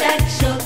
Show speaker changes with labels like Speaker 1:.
Speaker 1: Shake, shake.